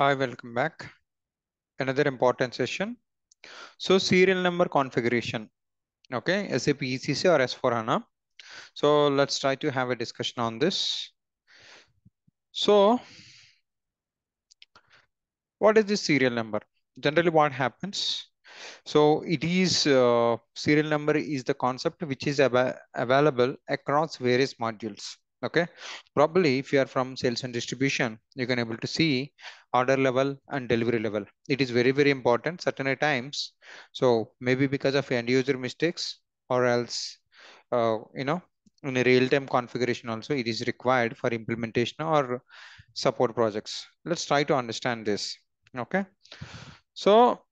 Hi, welcome back. Another important session. So serial number configuration. Okay, SAP ECC or S4 HANA. So let's try to have a discussion on this. So what is this serial number? Generally what happens? So it is uh, serial number is the concept which is av available across various modules okay. Probably if you are from sales and distribution you can able to see order level and delivery level. It is very very important certain times. So maybe because of end user mistakes or else uh, you know in a real-time configuration also it is required for implementation or support projects. Let's try to understand this. Okay. So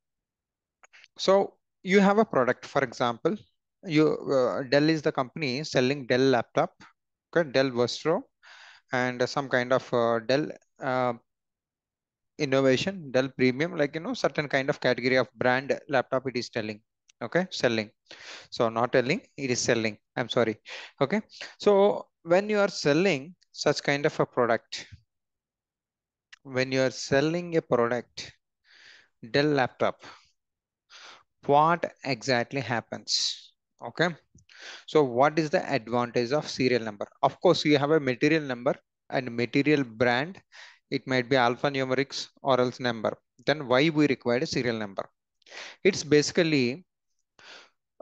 so you have a product. For example you uh, dell is the company selling dell laptop okay, Dell Vostro and some kind of uh, Dell uh, innovation, Dell Premium, like, you know, certain kind of category of brand laptop it is telling, okay, selling. So not telling, it is selling, I'm sorry, okay. So when you are selling such kind of a product, when you are selling a product, Dell laptop, what exactly happens, okay? So what is the advantage of serial number? Of course, you have a material number and material brand. It might be alphanumerics or else number. Then why we require a serial number? It's basically,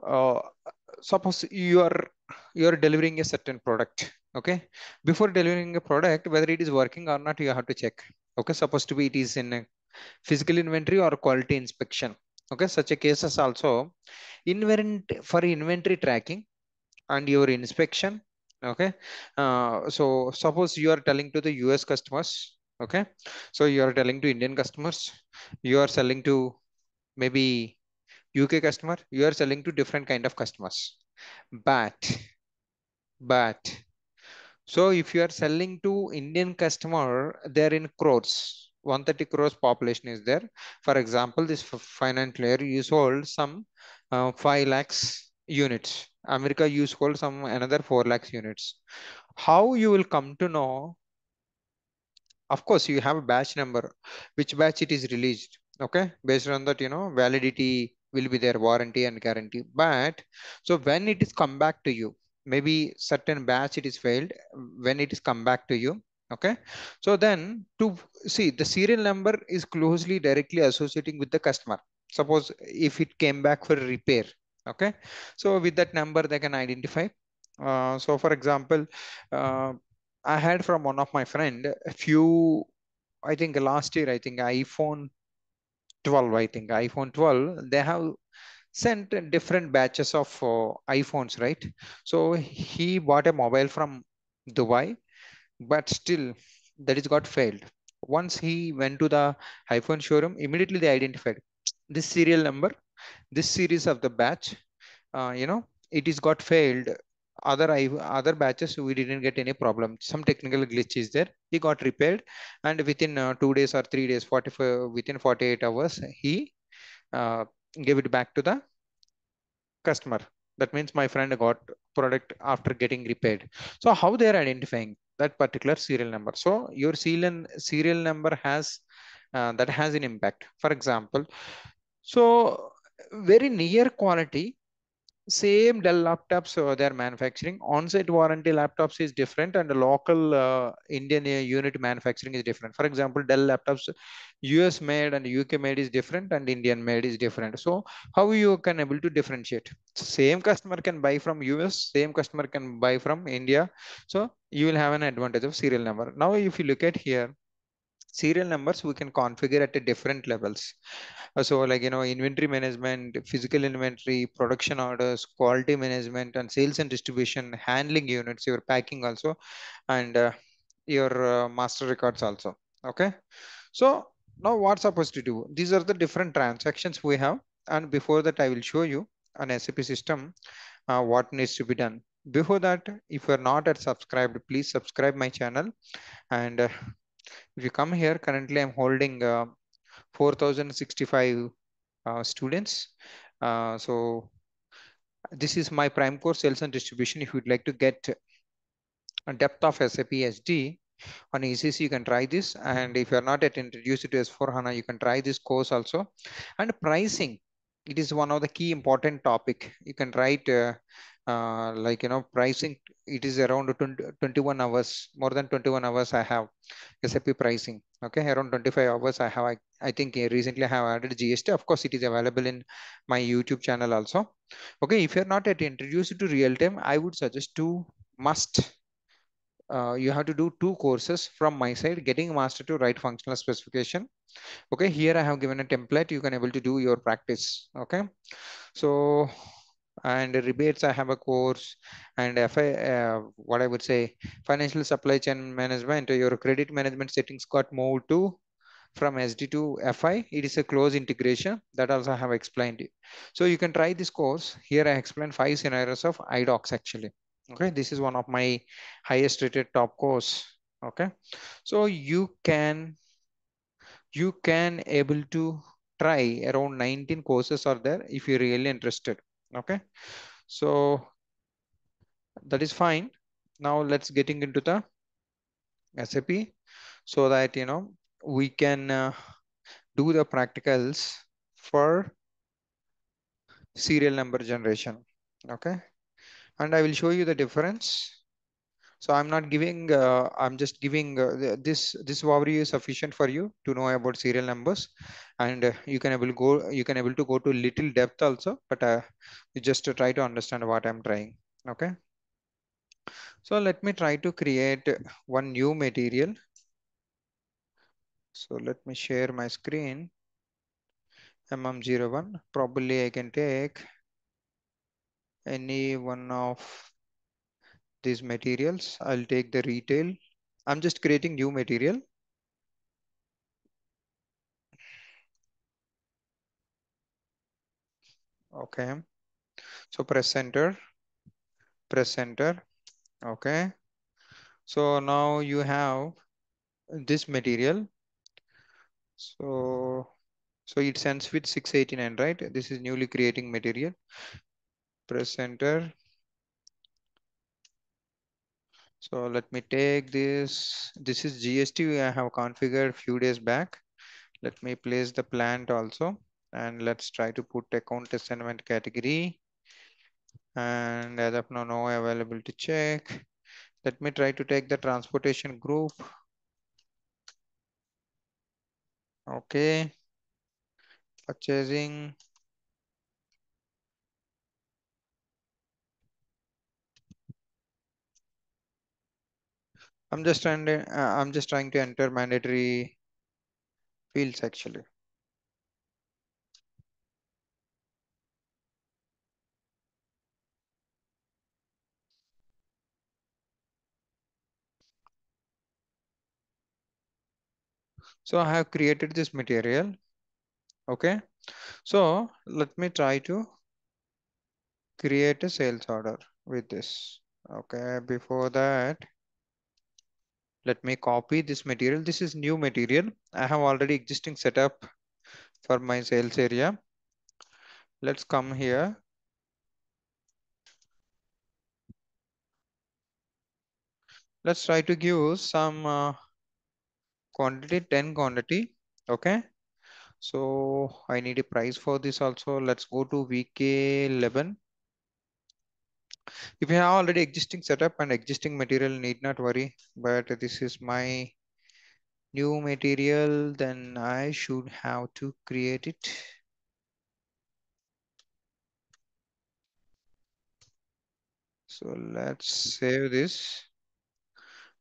uh, suppose you are you are delivering a certain product. Okay, before delivering a product, whether it is working or not, you have to check. Okay, supposed to be it is in a physical inventory or quality inspection. Okay, such a cases also invent for inventory tracking and your inspection okay? Uh, so suppose you are telling to the us customers okay? So you are telling to indian customers you are selling to maybe uk customer you are selling to different kind of customers. But but so if you are selling to indian customer they're in crores 130 crores population is there for example this financial year you sold some uh, 5 lakhs units America use hold some another 4 lakhs units. How you will come to know? Of course, you have a batch number, which batch it is released. Okay, based on that, you know, validity will be there, warranty and guarantee. But so when it is come back to you, maybe certain batch it is failed, when it is come back to you, okay? So then to see the serial number is closely directly associating with the customer. Suppose if it came back for repair okay? So with that number they can identify. Uh, so for example uh, i had from one of my friend a few i think last year i think iphone 12 i think iphone 12 they have sent different batches of uh, iphones right? So he bought a mobile from dubai but still that is got failed. Once he went to the iphone showroom immediately they identified this serial number this series of the batch. Uh, you know it is got failed. Other other batches we didn't get any problem. Some technical glitch is there. He got repaired and within uh, two days or three days 45 within 48 hours he uh, gave it back to the customer. That means my friend got product after getting repaired. So how they are identifying that particular serial number. So your serial serial number has uh, that has an impact. For example so very near quality same Dell laptops uh, they're manufacturing. On-site warranty laptops is different and the local uh, Indian uh, unit manufacturing is different. For example, Dell laptops US made and UK made is different and Indian made is different. So how you can able to differentiate? Same customer can buy from US, same customer can buy from India. So you will have an advantage of serial number. Now, if you look at here, serial numbers we can configure at different levels. Uh, so like you know inventory management physical inventory production orders quality management and sales and distribution handling units your packing also and uh, your uh, master records also. Okay? So now what's supposed to do? These are the different transactions we have and before that i will show you an sap system uh, what needs to be done. Before that if you're not at subscribed please subscribe my channel and uh, if you come here, currently I'm holding uh, 4,065 uh, students. Uh, so this is my prime course sales and distribution. If you'd like to get a depth of SAP SD, on ECC, you can try this. And if you're not yet introduced to S4 HANA, you can try this course also. And pricing, it is one of the key important topic. You can write uh, uh, like, you know, pricing, it is around 20, 21 hours, more than 21 hours I have SAP pricing. Okay, around 25 hours I have, I, I think recently I have added GST. Of course, it is available in my YouTube channel also. Okay, if you're not yet introduced to real time, I would suggest to must uh, you have to do two courses from my side, getting master to write functional specification. Okay, here I have given a template. You can able to do your practice. Okay, so and rebates I have a course. And if I, uh, what I would say financial supply chain management your credit management settings got moved to from SD to FI it is a close integration. That also I have explained it. So you can try this course. Here I explain five scenarios of iDocs actually. Okay this is one of my highest rated top course. Okay so you can you can able to try around 19 courses are there if you're really interested okay. So that is fine. Now let's getting into the sap so that you know we can uh, do the practicals for serial number generation. Okay. And I will show you the difference. So I'm not giving, uh, I'm just giving uh, this, this overview is sufficient for you to know about serial numbers and uh, you can able go, you can able to go to little depth also, but uh, just to try to understand what I'm trying. Okay. So let me try to create one new material. So let me share my screen. MM01, probably I can take any one of these materials. I'll take the retail. I'm just creating new material. Okay. So press enter, press enter. Okay. So now you have this material. So, so it sends with 689, right? This is newly creating material press enter. So let me take this. This is GST I have configured few days back. Let me place the plant also. And let's try to put account assignment category. And as of now, no available to check. Let me try to take the transportation group. Okay. Purchasing. I'm just trying to, uh, I'm just trying to enter mandatory fields actually. So I have created this material. Okay. So let me try to create a sales order with this. Okay. Before that, let me copy this material. This is new material. I have already existing setup for my sales area. Let's come here. Let's try to give some uh, quantity, 10 quantity. Okay. So I need a price for this also. Let's go to VK11. If you have already existing setup and existing material, need not worry. But this is my new material, then I should have to create it. So let's save this.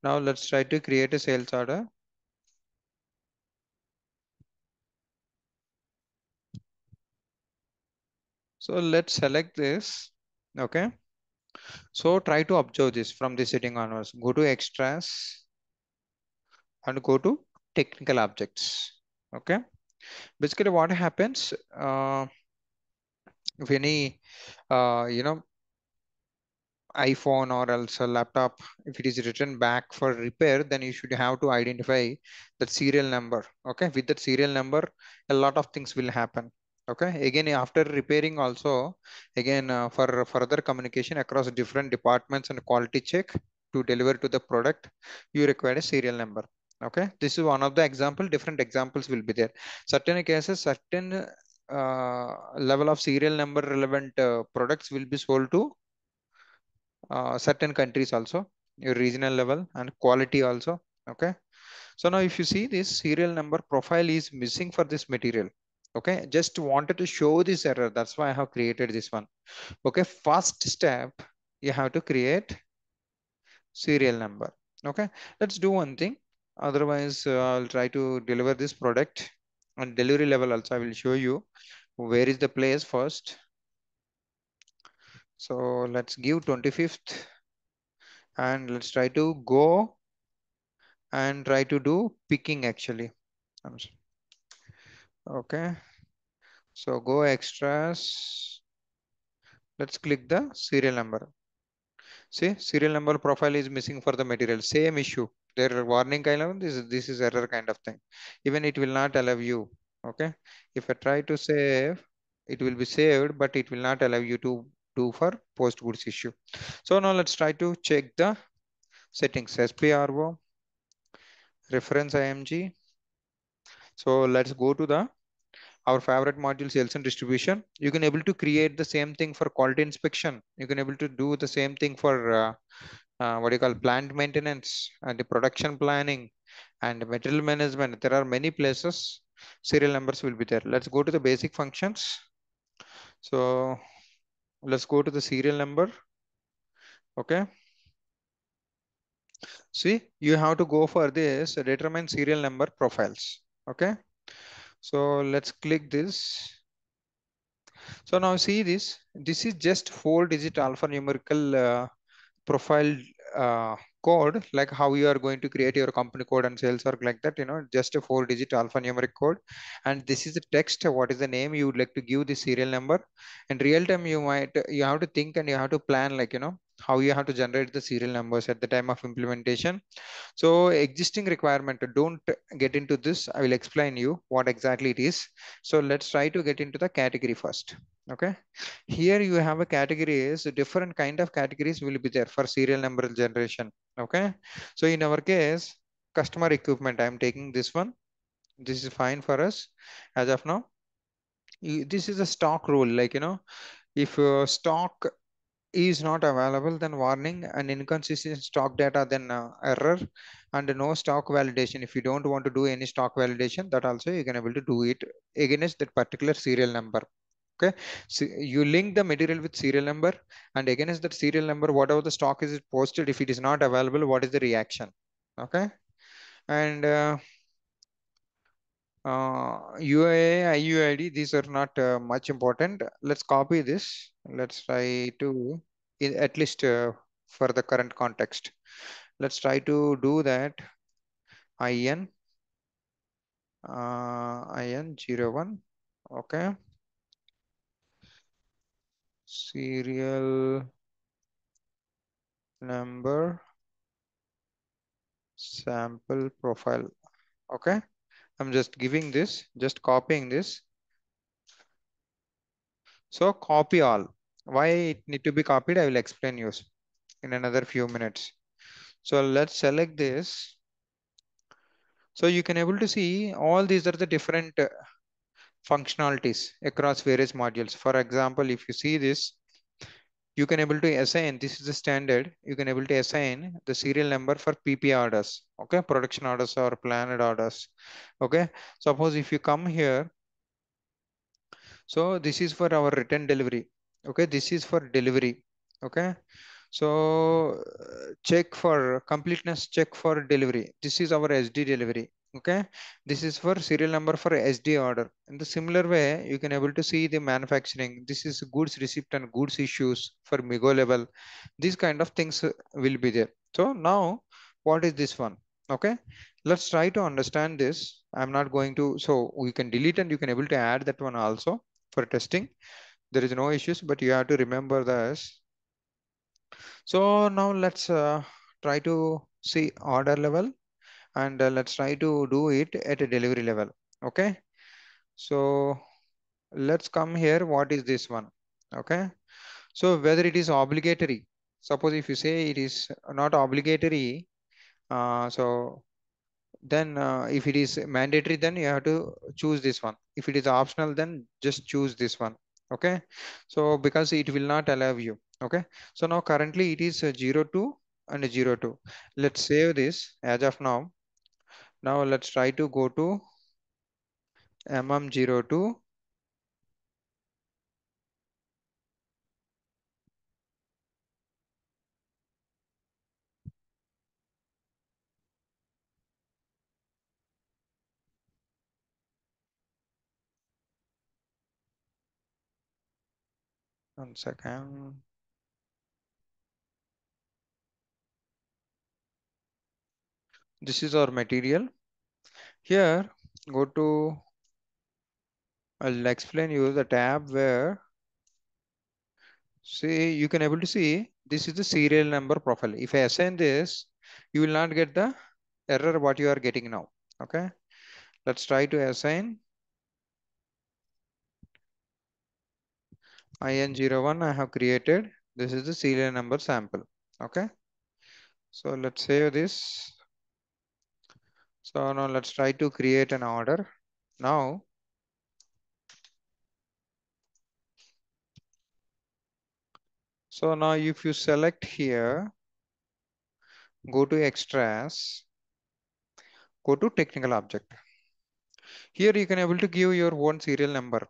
Now let's try to create a sales order. So let's select this. Okay. So try to observe this from the setting onwards. Go to extras and go to technical objects. Okay. Basically what happens uh, if any, uh, you know, iPhone or else a laptop, if it is written back for repair, then you should have to identify that serial number. Okay. With that serial number, a lot of things will happen okay again after repairing also again uh, for further communication across different departments and quality check to deliver to the product you require a serial number. Okay this is one of the example different examples will be there. Certain cases certain uh, level of serial number relevant uh, products will be sold to uh, certain countries also your regional level and quality also. Okay so now if you see this serial number profile is missing for this material okay just wanted to show this error. That's why i have created this one. Okay first step you have to create serial number. Okay let's do one thing. Otherwise uh, i'll try to deliver this product and delivery level also. I will show you where is the place first. So let's give 25th and let's try to go and try to do picking actually okay. So go extras. Let's click the serial number. See serial number profile is missing for the material. Same issue. There are warning kind of this is this is error kind of thing. Even it will not allow you. Okay. If i try to save it will be saved but it will not allow you to do for post goods issue. So now let's try to check the settings. Spro reference img so let's go to the our favorite module sales and distribution. You can able to create the same thing for quality inspection. You can able to do the same thing for uh, uh, what you call plant maintenance and the production planning and material management. There are many places. Serial numbers will be there. Let's go to the basic functions. So let's go to the serial number. Okay. See you have to go for this determine serial number profiles okay so let's click this. So now see this, this is just four digit alphanumerical uh, profile uh, code, like how you are going to create your company code and sales org like that, you know, just a four digit alphanumeric code. And this is the text, what is the name you would like to give the serial number. In real time, you might, you have to think and you have to plan like, you know, how you have to generate the serial numbers at the time of implementation. So existing requirement, don't get into this. I will explain you what exactly it is. So let's try to get into the category first. Okay. Here you have a category is different kind of categories will be there for serial number generation. Okay. So in our case, customer equipment, I'm taking this one. This is fine for us as of now. This is a stock rule, like, you know, if uh, stock is not available then warning and inconsistent stock data then uh, error and no stock validation. If you don't want to do any stock validation that also you can able to do it against that particular serial number okay? So you link the material with serial number and against that serial number whatever the stock is posted if it is not available what is the reaction okay? And uh, uh, UAA, IUID, these are not uh, much important. Let's copy this. Let's try to, at least uh, for the current context. Let's try to do that. IN, uh, IN01, okay. Serial number sample profile, okay. I'm just giving this, just copying this. So copy all. Why it need to be copied, I will explain you in another few minutes. So let's select this. So you can able to see all these are the different uh, functionalities across various modules. For example, if you see this, you can able to assign, this is the standard, you can able to assign the serial number for PP orders, okay, production orders or planned orders, okay. Suppose if you come here, so this is for our return delivery, okay, this is for delivery, okay. So check for completeness, check for delivery. This is our SD delivery, okay? This is for serial number for sd order. In the similar way you can able to see the manufacturing. This is goods receipt and goods issues for migo level. These kind of things will be there. So now what is this one? Okay? Let's try to understand this. I'm not going to so we can delete and you can able to add that one also for testing. There is no issues but you have to remember this. So now let's uh, try to see order level and uh, let's try to do it at a delivery level. Okay. So let's come here. What is this one? Okay. So whether it is obligatory, suppose if you say it is not obligatory uh, so then uh, if it is mandatory then you have to choose this one if it is optional then just choose this one okay so because it will not allow you okay so now currently it is 02 and 02 let's save this as of now now let's try to go to mm02 one second this is our material. Here go to I'll explain you the tab where see you can able to see this is the serial number profile. If I assign this you will not get the error what you are getting now okay? Let's try to assign in01 I have created this is the serial number sample okay? So let's save this so now let's try to create an order. Now so now if you select here go to extras go to technical object. Here you can able to give your own serial number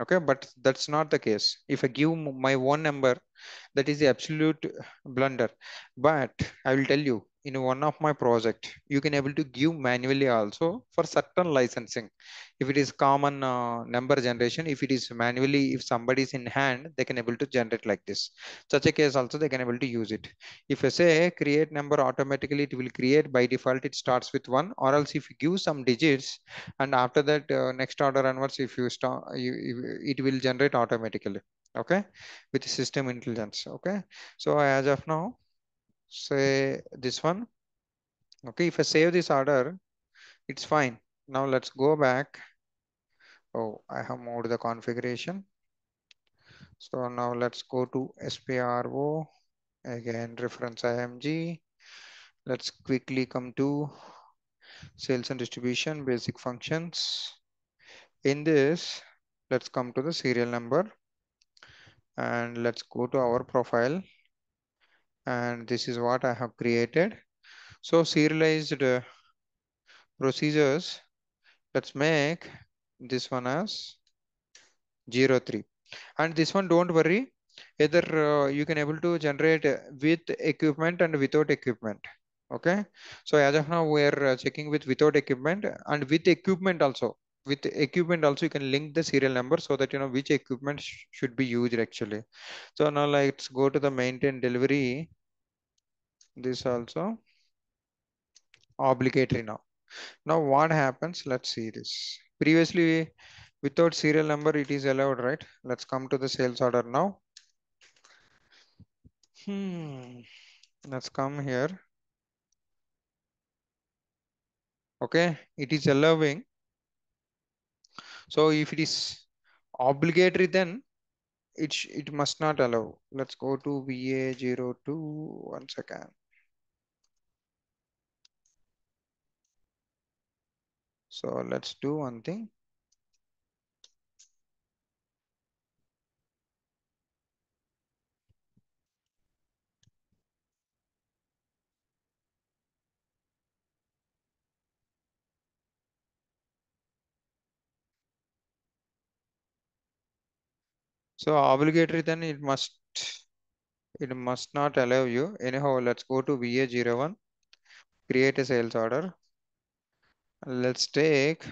okay? But that's not the case. If i give my own number that is the absolute blunder. But i will tell you in one of my project you can able to give manually also for certain licensing. If it is common uh, number generation if it is manually if somebody is in hand they can able to generate like this. Such a case also they can able to use it. If i say create number automatically it will create by default it starts with one or else if you give some digits and after that uh, next order onwards if you start you, you, it will generate automatically okay? With system intelligence okay? So as of now say this one. Okay if i save this order it's fine. Now let's go back. Oh i have moved the configuration. So now let's go to spro again reference img let's quickly come to sales and distribution basic functions. In this let's come to the serial number. And let's go to our profile and this is what I have created. So serialized procedures, let's make this one as 03 and this one don't worry. Either uh, you can able to generate with equipment and without equipment. Okay? So as of now we're uh, checking with without equipment and with equipment also. With equipment also you can link the serial number so that you know which equipment sh should be used actually. So now let's go to the maintain delivery this also obligatory now. Now what happens? Let's see this. Previously without serial number it is allowed right? Let's come to the sales order now. Hmm. Let's come here. Okay it is allowing. So if it is obligatory then it it must not allow. Let's go to va02 one second. So let's do one thing So obligatory then it must it must not allow you. Anyhow, let's go to VA01, create a sales order. Let's take,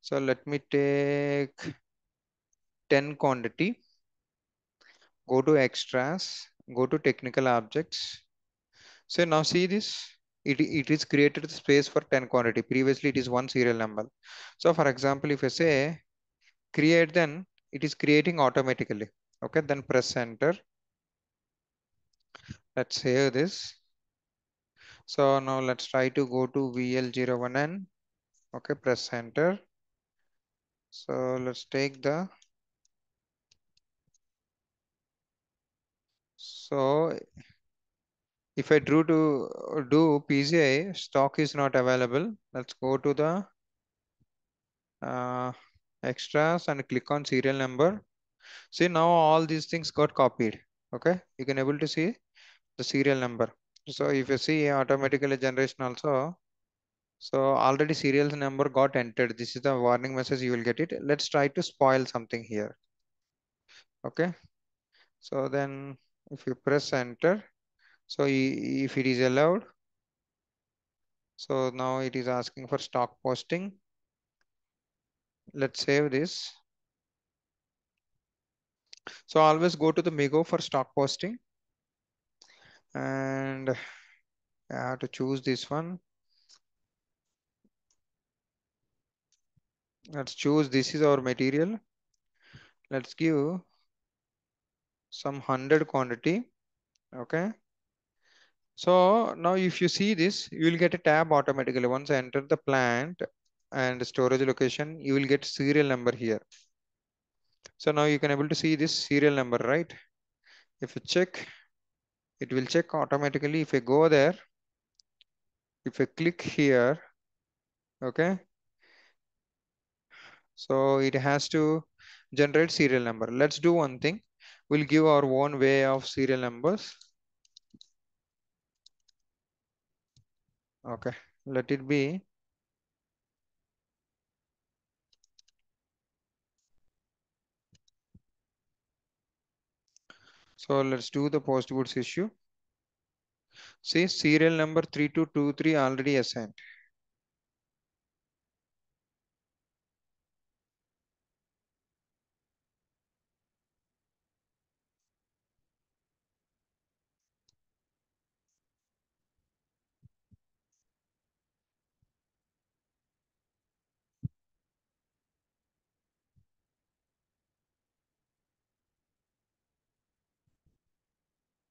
so let me take 10 quantity, go to extras, go to technical objects. So now see this, it, it is created space for 10 quantity. Previously it is one serial number. So for example, if I say create then it is creating automatically. Okay, then press enter. Let's save this. So now let's try to go to VL01N. Okay, press enter. So let's take the, so if I drew to do PGI, stock is not available. Let's go to the uh, extras and click on serial number. See now all these things got copied. Okay, you can able to see the serial number. So if you see automatically generation also, so already serial number got entered. This is the warning message you will get it. Let's try to spoil something here. Okay, so then if you press enter, so if it is allowed, so now it is asking for stock posting. Let's save this. So always go to the Migo for stock posting. And I have to choose this one. Let's choose this is our material. Let's give some 100 quantity. Okay. So now if you see this, you will get a tab automatically. Once I enter the plant and storage location, you will get serial number here. So now you can able to see this serial number, right? If you check, it will check automatically. If I go there, if I click here, okay. So it has to generate serial number. Let's do one thing. We'll give our own way of serial numbers. Okay, let it be So let's do the post goods issue. See serial number 3223 already assigned.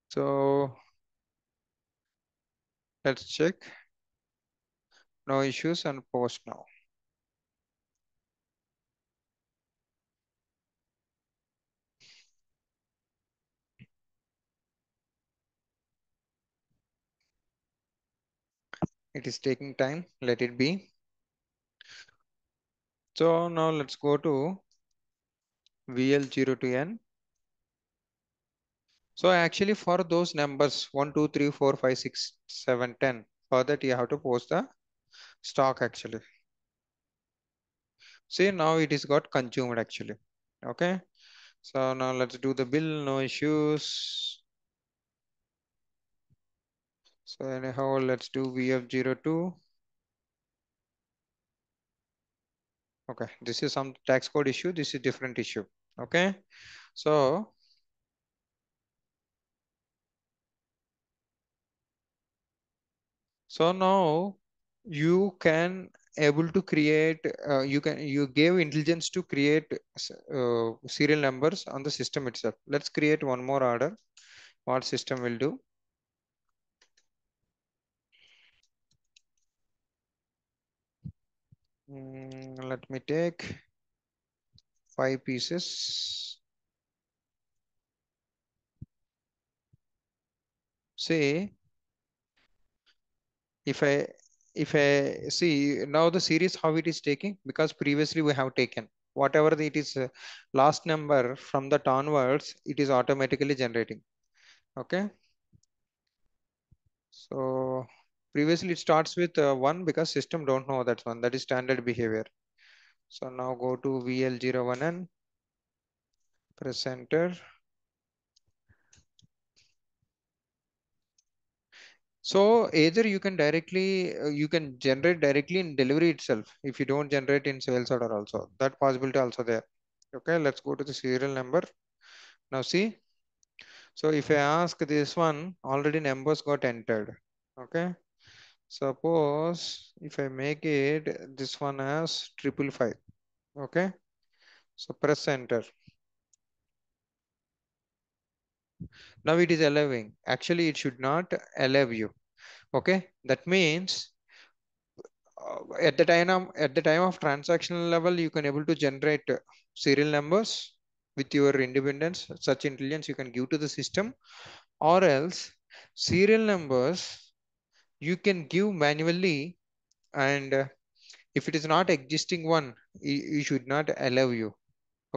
So let's check. No issues and post now. It is taking time. Let it be. So now let's go to VL02N. So actually for those numbers 1, 2, 3, 4, 5, 6, 7, 10, for that you have to post the stock actually. See now it is got consumed actually. Okay. So now let's do the bill, no issues. So anyhow, let's do VF02. Okay, this is some tax code issue. This is different issue. Okay, so so now you can able to create uh, you can you gave intelligence to create uh, serial numbers on the system itself. Let's create one more order. What system will do? Mm, let me take five pieces. Say if I if I see now the series how it is taking because previously we have taken. Whatever it is uh, last number from that onwards it is automatically generating. Okay? So previously it starts with uh, one because system don't know that one. That is standard behavior. So now go to vl01n press enter So either you can directly, uh, you can generate directly in delivery itself. If you don't generate in sales order also, that possibility also there. Okay, let's go to the serial number. Now see, so if I ask this one, already numbers got entered. Okay, suppose if I make it this one as triple five. Okay, so press enter. Now it is allowing. Actually, it should not allow you okay? That means uh, at the time of, at the time of transactional level you can able to generate serial numbers with your independence such intelligence you can give to the system or else serial numbers you can give manually and if it is not existing one you should not allow you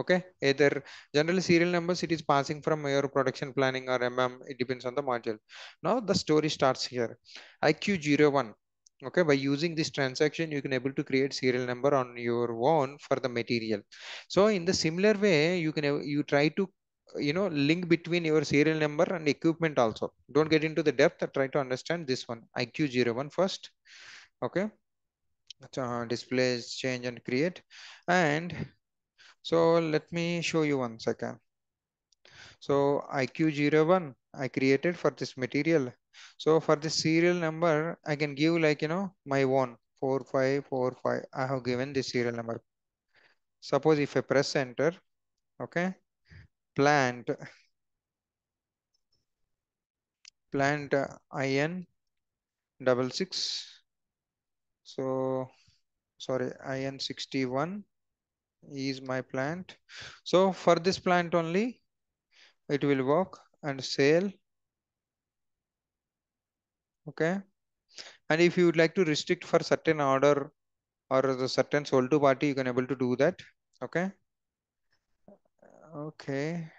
okay either generally serial numbers it is passing from your production planning or mm it depends on the module. Now the story starts here. Iq01 okay by using this transaction you can able to create serial number on your own for the material. So in the similar way you can you try to you know link between your serial number and equipment also. Don't get into the depth try to understand this one. Iq01 first okay. Uh, displays change and create. And so let me show you one second. So IQ01 I created for this material. So for the serial number, I can give like, you know, my one, four, five, four, five. I have given the serial number. Suppose if I press enter, okay, plant, plant uh, IN double six. So sorry, IN 61 is my plant. So for this plant only, it will work and sale. Okay. And if you would like to restrict for certain order or the certain sold to party, you can able to do that. Okay. Okay.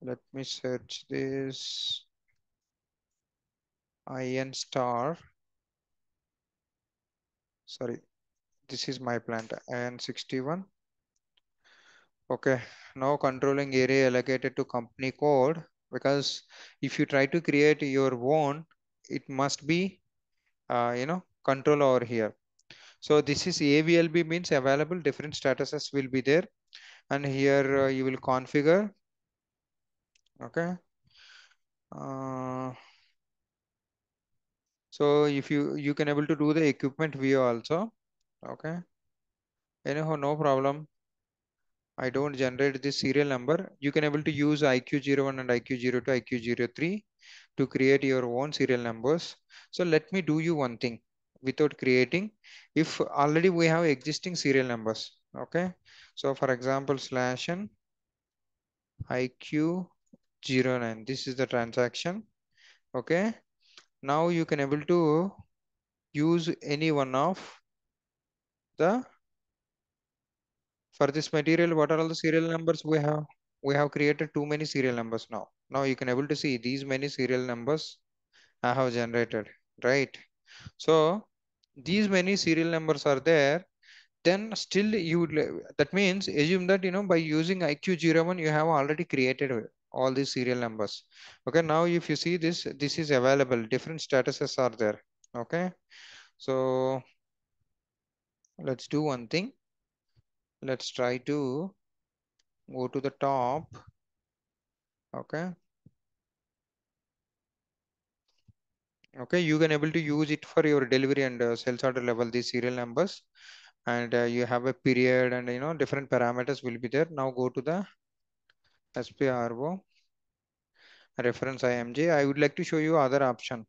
Let me search this. IN star. Sorry, this is my plant IN61. Okay, now controlling area allocated to company code because if you try to create your own, it must be, uh, you know, control over here. So this is AVLB means available different statuses will be there. And here uh, you will configure. Okay. Uh, so if you, you can able to do the equipment view also. Okay. Anyhow, no problem. I don't generate this serial number. You can able to use IQ01 and IQ02, IQ03 to create your own serial numbers. So let me do you one thing without creating. If already we have existing serial numbers, okay. So for example, slash n IQ09, this is the transaction, okay. Now you can able to use any one of the for this material, what are all the serial numbers we have? We have created too many serial numbers now. Now you can able to see these many serial numbers I have generated, right? So these many serial numbers are there. Then still you would, that means assume that, you know, by using IQ01, you have already created all these serial numbers. Okay, now if you see this, this is available. Different statuses are there. Okay, so let's do one thing let's try to go to the top okay okay you can able to use it for your delivery and uh, sales order level these serial numbers and uh, you have a period and you know different parameters will be there now go to the SPRO reference IMG I would like to show you other option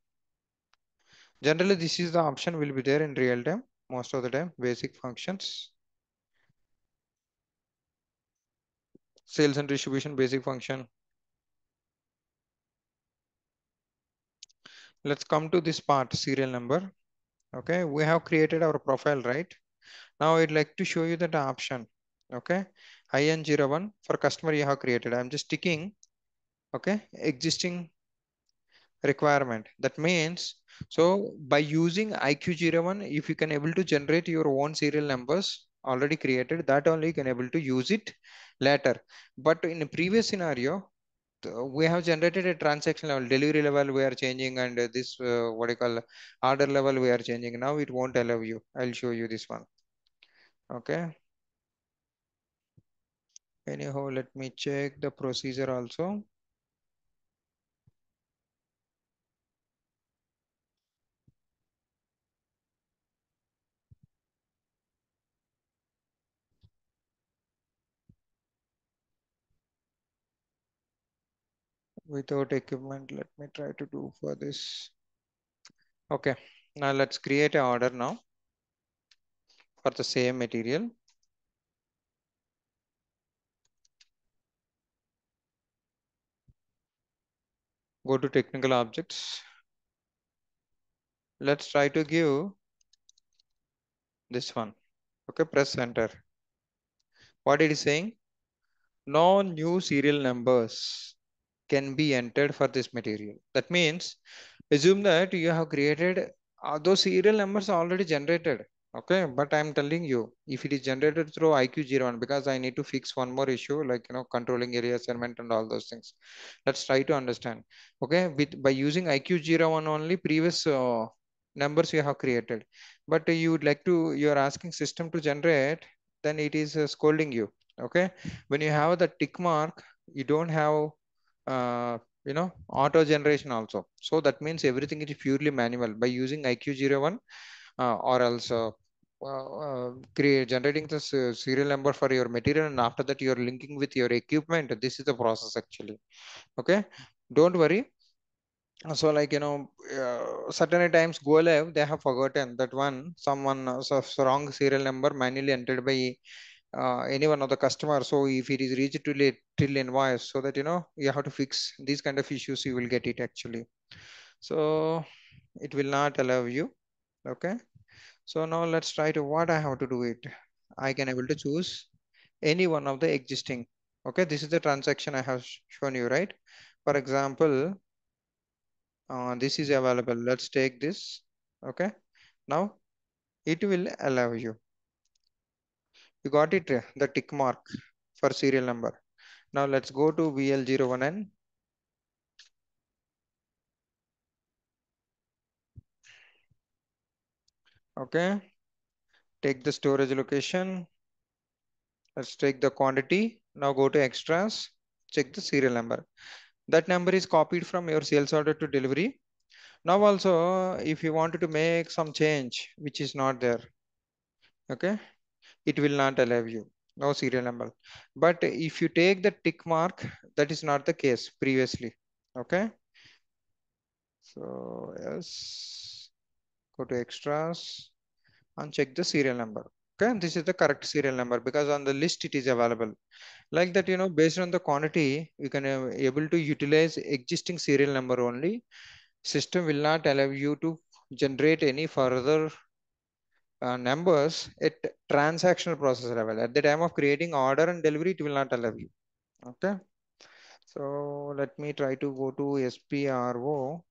generally this is the option will be there in real time most of the time basic functions sales and distribution basic function. Let's come to this part, serial number. Okay, we have created our profile, right? Now I'd like to show you that option. Okay, IN01 for customer you have created. I'm just ticking, okay, existing requirement. That means, so by using IQ01, if you can able to generate your own serial numbers already created, that only you can able to use it later. But in a previous scenario, we have generated a transaction level, delivery level we are changing and this uh, what you call order level we are changing. Now it won't allow you. I'll show you this one. Okay. Anyhow, let me check the procedure also. without equipment let me try to do for this okay now let's create an order now for the same material go to technical objects. Let's try to give this one. Okay press enter. What it is saying? No new serial numbers can be entered for this material. That means assume that you have created uh, those serial numbers already generated okay but i'm telling you if it is generated through iq01 because i need to fix one more issue like you know controlling area assignment and all those things. Let's try to understand. Okay with by using iq01 only previous uh, numbers you have created. But you would like to you're asking system to generate then it is uh, scolding you. Okay when you have the tick mark you don't have uh, you know auto generation also. So that means everything is purely manual. By using iq01 uh, or else uh, uh, create generating the serial number for your material and after that you're linking with your equipment. This is the process actually. Okay? Don't worry. So like you know uh, certain times go live they have forgotten that one someone uh, so wrong serial number manually entered by uh, any one of the customer. So if it is reached to late till invoice so that you know you have to fix these kind of issues you will get it actually. So it will not allow you. Okay so now let's try to what i have to do it? I can able to choose any one of the existing. Okay this is the transaction i have shown you right? For example uh, this is available. Let's take this. Okay now it will allow you. You got it the tick mark for serial number. Now let's go to vl01n okay. Take the storage location. Let's take the quantity. Now go to extras. Check the serial number. That number is copied from your sales order to delivery. Now also if you wanted to make some change which is not there okay it will not allow you. No serial number. But if you take the tick mark that is not the case previously okay? So yes go to extras and check the serial number. Okay? This is the correct serial number because on the list it is available. Like that you know based on the quantity you can uh, able to utilize existing serial number only. System will not allow you to generate any further uh, numbers at transactional process level. At the time of creating order and delivery it will not allow you. Okay? So let me try to go to spro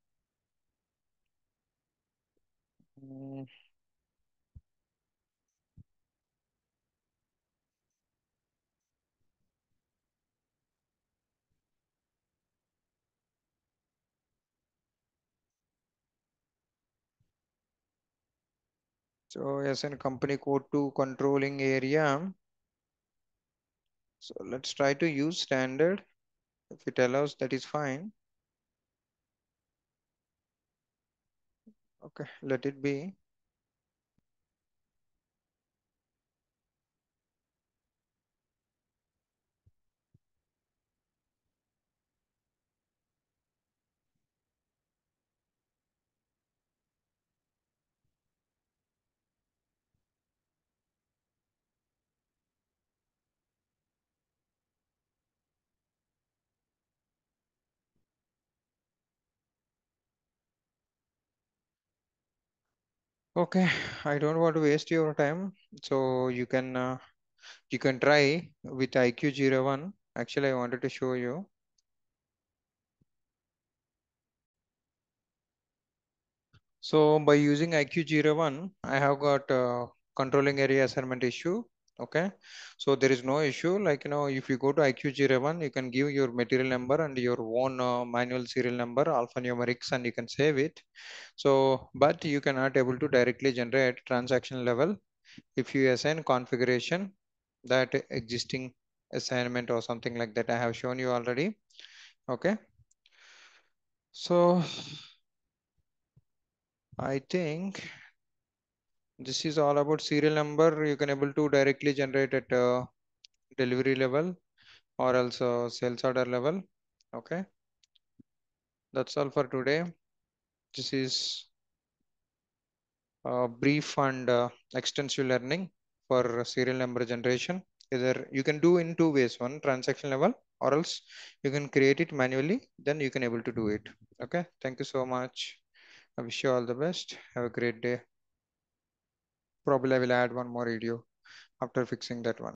So as in company code to controlling area. So let's try to use standard. If it allows, that is fine. Okay, let it be. Okay, I don't want to waste your time. So you can uh, you can try with IQ01. Actually, I wanted to show you. So by using IQ01, I have got uh, controlling area assignment issue. Okay, so there is no issue. Like, you know, if you go to IQ01, you can give your material number and your own uh, manual serial number, alphanumerics, and you can save it. So, but you cannot able to directly generate transaction level if you assign configuration that existing assignment or something like that I have shown you already. Okay. So I think this is all about serial number. You can able to directly generate at uh, delivery level or also uh, sales order level. Okay. That's all for today. This is a brief and uh, extensive learning for serial number generation. Either you can do in two ways. One transaction level or else you can create it manually then you can able to do it. Okay. Thank you so much. I wish you all the best. Have a great day probably I will add one more video after fixing that one.